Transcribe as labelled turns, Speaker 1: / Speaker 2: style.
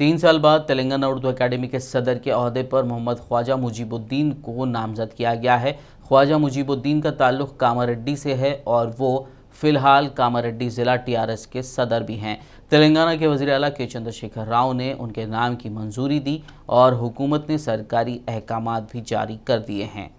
Speaker 1: तीन साल बाद तेलंगाना उर्दू अकेडमी के सदर के अहदे पर मोहम्मद ख्वाजा मुजीबुद्दीन को नामजद किया गया है। ख्वाजा मुजीबुद्दीन का ताल्लुक कामारेड्डी से है और वो फ़िलहाल कामारेड्डी ज़िला टीआरएस के सदर भी हैं। तेलंगाना के वजी अला के चंद्रशेखर राव ने उनके नाम की मंजूरी दी और हुकूमत ने सरकारी अहकाम भी जारी कर दिए हैं।